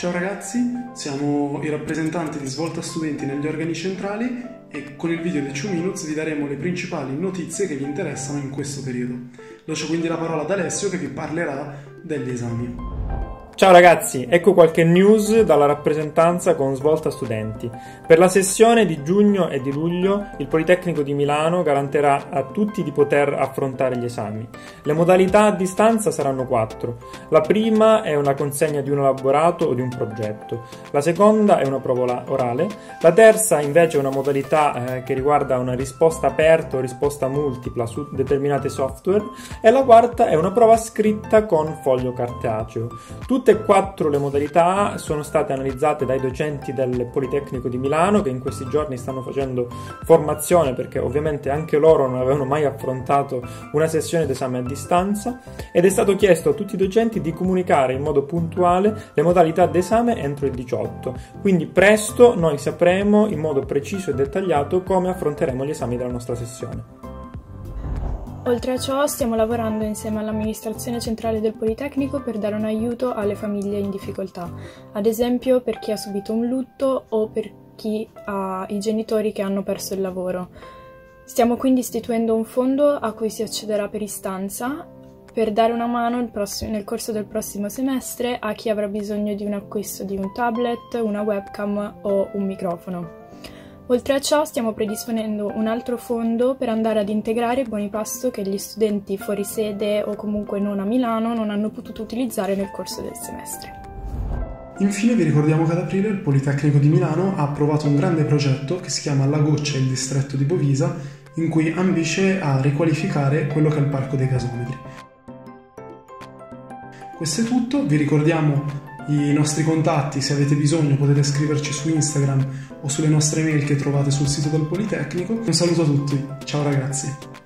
Ciao ragazzi, siamo i rappresentanti di Svolta Studenti negli organi centrali e con il video dei 2 Minutes vi daremo le principali notizie che vi interessano in questo periodo. Lascio quindi la parola ad Alessio che vi parlerà degli esami. Ciao ragazzi, ecco qualche news dalla rappresentanza con Svolta Studenti. Per la sessione di giugno e di luglio il Politecnico di Milano garantirà a tutti di poter affrontare gli esami. Le modalità a distanza saranno quattro. La prima è una consegna di un elaborato o di un progetto. La seconda è una prova orale. La terza invece è una modalità eh, che riguarda una risposta aperta o risposta multipla su determinate software. E la quarta è una prova scritta con foglio cartaceo. Tutte Tutte e quattro le modalità sono state analizzate dai docenti del Politecnico di Milano che in questi giorni stanno facendo formazione perché ovviamente anche loro non avevano mai affrontato una sessione d'esame a distanza ed è stato chiesto a tutti i docenti di comunicare in modo puntuale le modalità d'esame entro il 18. Quindi presto noi sapremo in modo preciso e dettagliato come affronteremo gli esami della nostra sessione. Oltre a ciò stiamo lavorando insieme all'amministrazione centrale del Politecnico per dare un aiuto alle famiglie in difficoltà, ad esempio per chi ha subito un lutto o per chi ha i genitori che hanno perso il lavoro. Stiamo quindi istituendo un fondo a cui si accederà per istanza per dare una mano prossimo, nel corso del prossimo semestre a chi avrà bisogno di un acquisto di un tablet, una webcam o un microfono. Oltre a ciò stiamo predisponendo un altro fondo per andare ad integrare buoni pasto che gli studenti fuori sede o comunque non a Milano non hanno potuto utilizzare nel corso del semestre. Infine vi ricordiamo che ad aprile il Politecnico di Milano ha approvato un grande progetto che si chiama La Goccia e il distretto di Bovisa, in cui ambisce a riqualificare quello che è il parco dei gasometri. Questo è tutto, vi ricordiamo i nostri contatti, se avete bisogno potete scriverci su Instagram o sulle nostre mail che trovate sul sito del Politecnico. Un saluto a tutti, ciao ragazzi!